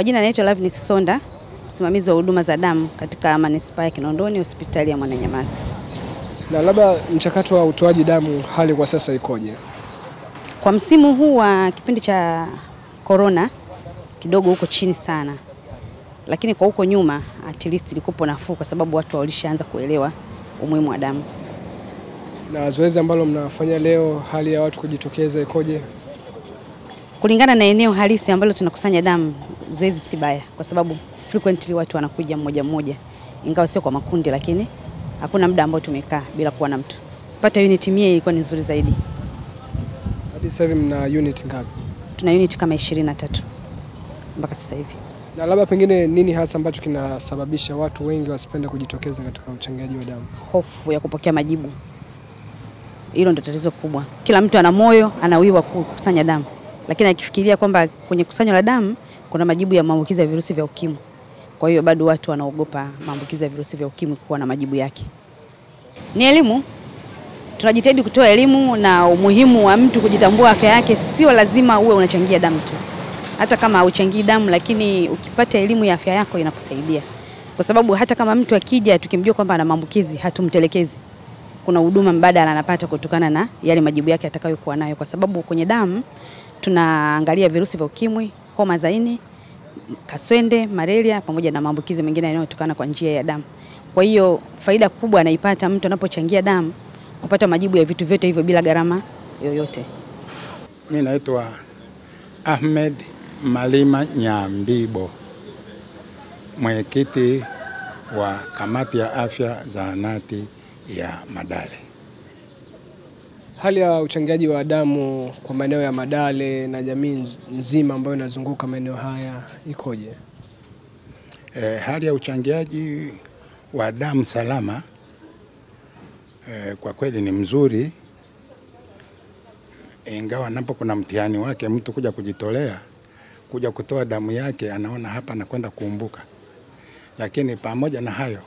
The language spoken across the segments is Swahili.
Kwa jina naitwa Lavnis Sonda, msimamizi wa huduma za damu katika manispaa ya Kinondoni, hospitali ya Mwananyamala. Na labda mchakato wa utoaji damu hali kwa sasa ikoje? Kwa msimu huu wa kipindi cha korona kidogo huko chini sana, lakini kwa huko nyuma at least ilikuwa nafuu, kwa sababu watu walishaanza kuelewa umuhimu wa damu. Na zoezi ambalo mnafanya leo, hali ya watu kujitokeza ikoje? Kulingana na eneo halisi ambalo tunakusanya damu, zoezi si baya, kwa sababu frequently watu wanakuja mmoja mmoja, ingawa sio kwa makundi, lakini hakuna muda ambao tumekaa bila kuwa na mtu. Kupata unit mia ilikuwa ni nzuri zaidi. Hadi sasa hivi mna unit ngapi? Tuna unit kama 23 mpaka sasa hivi. Na labda pengine nini hasa ambacho kinasababisha watu wengi wasipende kujitokeza katika uchangiaji wa damu? Hofu ya kupokea majibu, hilo ndio tatizo kubwa. Kila mtu ana moyo, anawiwa kukusanya damu, lakini akifikiria kwamba kwenye kusanyo la damu kuna majibu ya maambukizi ya virusi vya ukimwi, kwa hiyo bado watu wanaogopa maambukizi ya virusi vya ukimwi kuwa na majibu yake. Ni elimu, tunajitahidi kutoa elimu na umuhimu wa mtu kujitambua afya yake. Sio lazima uwe unachangia damu tu, hata kama hauchangii damu, lakini ukipata elimu ya afya yako inakusaidia, kwa sababu hata kama mtu akija tukimjua kwamba ana maambukizi, hatumtelekezi. Kuna huduma mbadala anapata kutokana na yale majibu yake atakayokuwa nayo, kwa sababu kwenye damu tunaangalia virusi vya ukimwi, homa za ini, kaswende, malaria pamoja na maambukizi mengine yanayotokana kwa njia ya damu. Kwa hiyo faida kubwa anaipata mtu anapochangia damu kupata majibu ya vitu vyote hivyo bila gharama yoyote. Mimi naitwa Ahmed Malima Nyambibo, mwenyekiti wa kamati ya afya zahanati ya Madale. Hali ya uchangiaji wa damu kwa maeneo ya Madale na jamii nzima ambayo inazunguka maeneo haya ikoje? E, hali ya uchangiaji wa damu salama e, kwa kweli ni mzuri, ingawa napo kuna mtihani wake, mtu kuja kujitolea kuja kutoa damu yake, anaona hapa anakwenda kuumbuka, lakini pamoja na hayo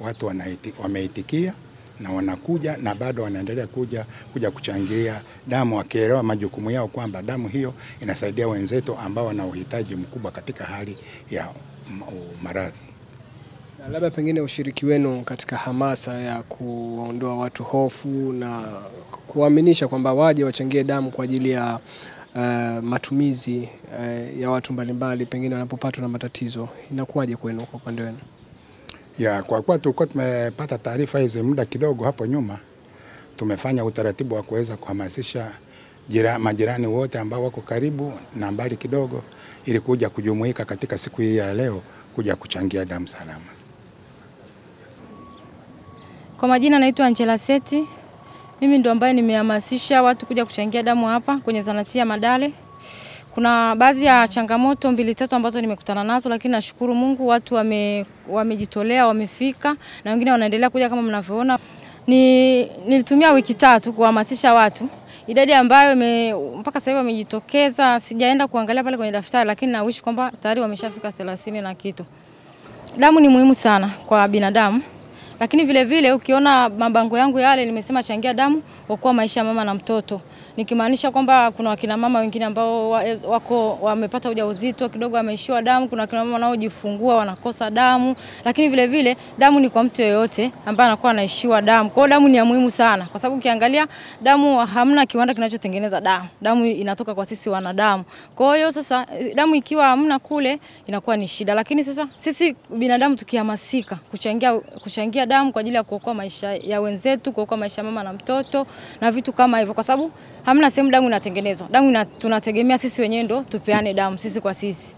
watu wanaiti, wameitikia na wanakuja na bado wanaendelea kuja kuja kuchangia damu wakielewa majukumu yao kwamba damu hiyo inasaidia wenzetu ambao wana uhitaji mkubwa katika hali ya maradhi. Na labda pengine ushiriki wenu katika hamasa ya kuondoa watu hofu na kuaminisha kwamba waje wachangie damu kwa ajili ya uh, matumizi uh, ya watu mbalimbali pengine wanapopatwa na matatizo, inakuwaje kwenu kwa upande wenu? Ya, kwa kuwa tulikuwa tumepata taarifa hizi muda kidogo hapo nyuma, tumefanya utaratibu wa kuweza kuhamasisha jira, majirani wote ambao wako karibu na mbali kidogo, ili kuja kujumuika katika siku hii ya leo kuja kuchangia damu salama. Kwa majina naitwa Angela Seti. Mimi ndo ambaye nimehamasisha watu kuja kuchangia damu hapa kwenye zahanati ya Madale. Kuna baadhi ya changamoto mbili tatu ambazo nimekutana nazo, lakini nashukuru Mungu watu wame, wamejitolea wamefika, na wengine wanaendelea kuja kama mnavyoona. Ni, nilitumia wiki tatu kuhamasisha watu idadi ambayo me, mpaka sasa hivi wamejitokeza, sijaenda kuangalia pale kwenye daftari, lakini nawishi kwamba tayari wameshafika thelathini na kitu. Damu ni muhimu sana kwa binadamu, lakini vile vile ukiona mabango yangu yale nimesema changia damu, okoa maisha ya mama na mtoto nikimaanisha kwamba kuna wakina mama wengine ambao wako wamepata ujauzito kidogo, wameishiwa damu. Kuna wakina mama wanaojifungua wanakosa damu, lakini vile vile damu ni kwa mtu yeyote ambaye anakuwa anaishiwa damu. Kwa damu ni ya muhimu sana, kwa sababu ukiangalia damu, hamna kiwanda kinachotengeneza damu. Damu inatoka kwa sisi wanadamu. Kwa hiyo sasa damu ikiwa hamna kule inakuwa ni shida, lakini sasa sisi binadamu tukihamasika kuchangia, kuchangia damu kwa ajili ya kuokoa maisha ya wenzetu, kuokoa maisha ya mama na mtoto na vitu kama hivyo, kwa sababu hamna sehemu damu inatengenezwa. Damu ina, tunategemea sisi wenyewe ndo tupeane damu sisi kwa sisi.